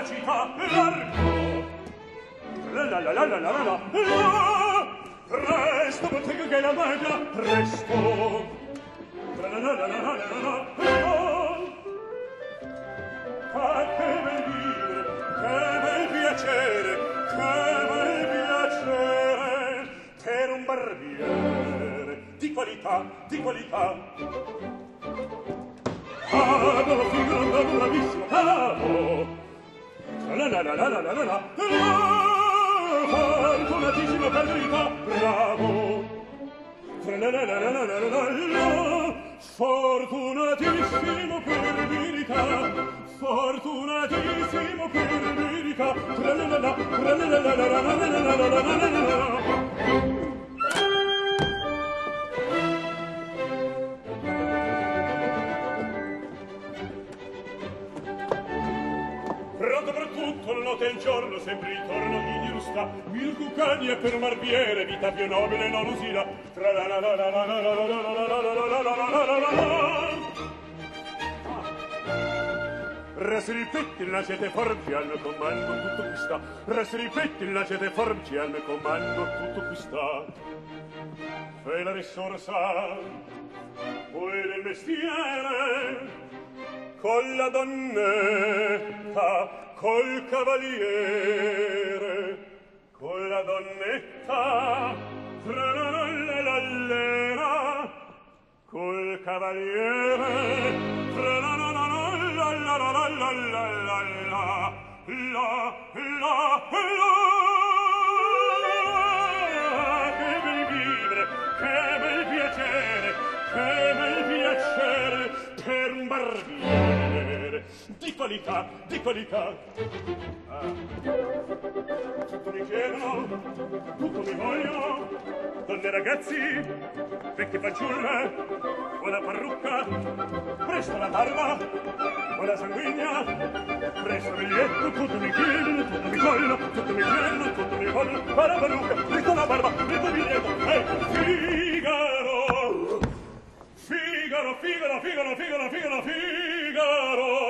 la città largo la la la la la la la presto bottega che la magia presto la la la la la la la fa che bel vivere che bel piacere che bel piacere per un barbiere di qualità di qualità Ah, bravo, figurando, bravissimo, bravo! la la la la la la la la fortunatissimo per verità bravo tra la la la la la la la la fortunatissimo per verità fortunatissimo per notte e il giorno sempre il di giusta mil cucagni per marbiere vita più nobile non usira tra la la la la la la la la la la la la la la la Rasripetti la sete forgi al comando tutto questa Rasripetti la sete forgi al comando tutto questa Fe la risorsa Poi del mestiere con la donnetta col cavaliere, con la donnetta, tra la col cavaliere, tralala la la la la la la la la la la la che bel vivere, che bel piacere, che bel piacere per un barbiere qualità, di qualità. Ah. Mi chiedono, tutto mi vogliono, donne ragazzi, vecchie fanciulle, buona parrucca, presto la barba, buona sanguigna, presto biglietto, tutto mi chiedono, tutto mi vogliono, tutto mi chiedono, tutto mi vogliono, buona parrucca, presto la barba, presto biglietto, ecco, Figaro! Figaro, Figaro, Figaro, Figaro, Figaro, Figaro!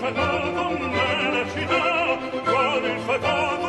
fatale con me la città, con il fatale